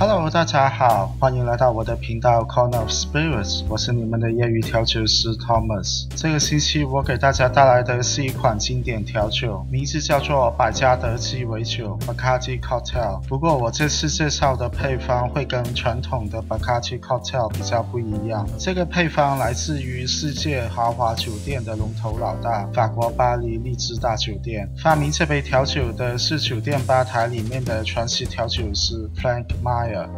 Hello，大家好，欢迎来到我的频道 Corner of Spirits，我是你们的业余调酒师 Thomas。这个星期我给大家带来的是一款经典调酒，名字叫做百加得鸡尾酒 （Bacardi Cocktail）。不过我这次介绍的配方会跟传统的 Bacardi Cocktail 比较不一样。这个配方来自于世界豪华酒店的龙头老大——法国巴黎丽兹大酒店。发明这杯调酒的是酒店吧台里面的传奇调酒师 Frank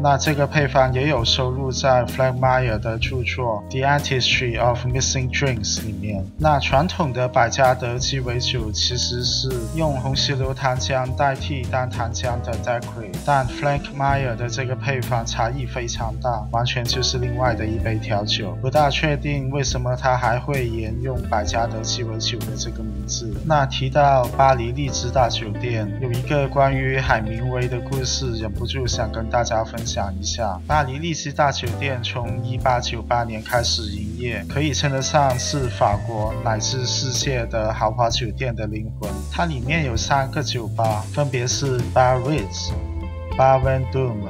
那这个配方也有收录在 Frank Meyer 的著作《The Artistry of Missing Drinks》里面。那传统的百加得鸡尾酒其实是用红石榴糖浆代替单糖浆的 daiquiri，但 Frank Meyer 的这个配方差异非常大，完全就是另外的一杯调酒。不大确定为什么他还会沿用百加得鸡尾酒的这个名字。那提到巴黎丽兹大酒店，有一个关于海明威的故事，忍不住想跟大家。分享一下，巴黎丽兹大酒店从一八九八年开始营业，可以称得上是法国乃至世界的豪华酒店的灵魂。它里面有三个酒吧，分别是 Bar Ritz、Bar Vendome。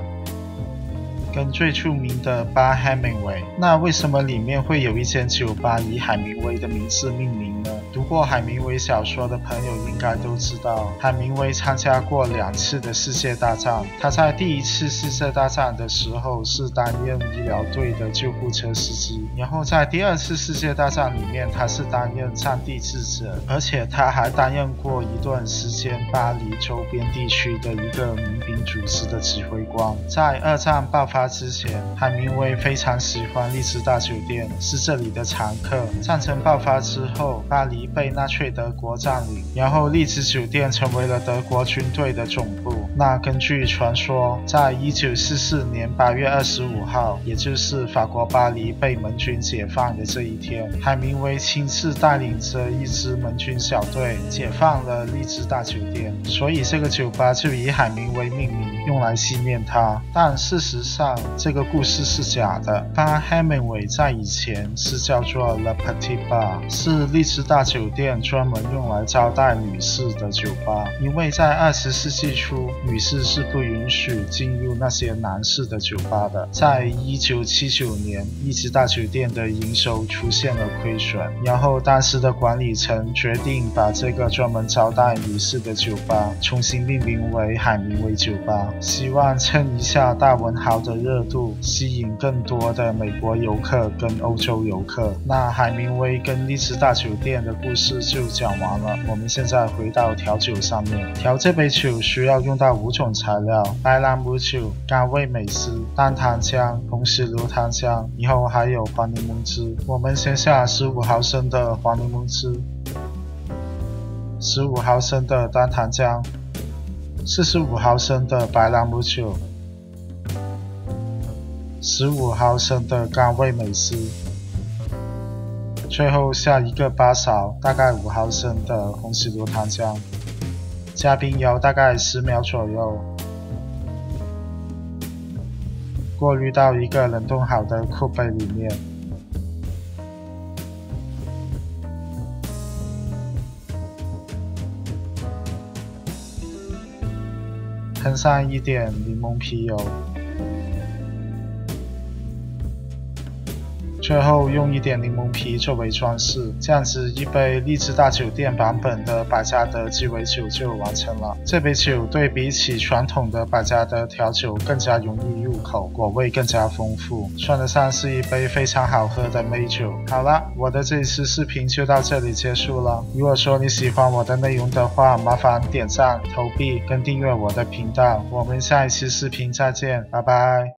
跟最出名的 Bar Hemingway，那为什么里面会有一间酒吧以海明威的名字命名呢？过海明威小说的朋友应该都知道，海明威参加过两次的世界大战。他在第一次世界大战的时候是担任医疗队的救护车司机，然后在第二次世界大战里面他是担任战地记者，而且他还担任过一段时间巴黎周边地区的一个民兵组织的指挥官。在二战爆发。之前，海明威非常喜欢丽兹大酒店，是这里的常客。战争爆发之后，巴黎被被纳粹德国占领，然后丽兹酒店成为了德国军队的总部。那根据传说，在一九四四年八月二十五号，也就是法国巴黎被盟军解放的这一天，海明威亲自带领着一支盟军小队解放了丽兹大酒店，所以这个酒吧就以海明威命名。用来纪念他，但事实上这个故事是假的。Bar Hemingway 在以前是叫做 The Petit Bar，是丽兹大酒店专门用来招待女士的酒吧。因为在二十世纪初，女士是不允许进入那些男士的酒吧的。在一九七九年，丽兹大酒店的营收出现了亏损，然后当时的管理层决定把这个专门招待女士的酒吧重新命名为海明威酒吧。希望蹭一下大文豪的热度，吸引更多的美国游客跟欧洲游客。那海明威跟丽兹大酒店的故事就讲完了。我们现在回到调酒上面，调这杯酒需要用到五种材料：白兰姆酒、甘味美思、单糖浆、红石榴糖浆，以后还有黄柠檬汁。我们先下十五毫升的黄柠檬汁，十五毫升的单糖浆。四十五毫升的白兰姆酒，十五毫升的甘味美思，最后下一个八勺，大概五毫升的红石榴糖浆，加冰油大概十秒左右，过滤到一个冷冻好的库杯里面。喷上一点柠檬皮油。最后用一点柠檬皮作为装饰，这样子一杯荔枝大酒店版本的百加得鸡尾酒就完成了。这杯酒对比起传统的百加得调酒更加容易入口，果味更加丰富，算得上是一杯非常好喝的美酒。好了，我的这一次视频就到这里结束了。如果说你喜欢我的内容的话，麻烦点赞、投币跟订阅我的频道。我们下一期视频再见，拜拜。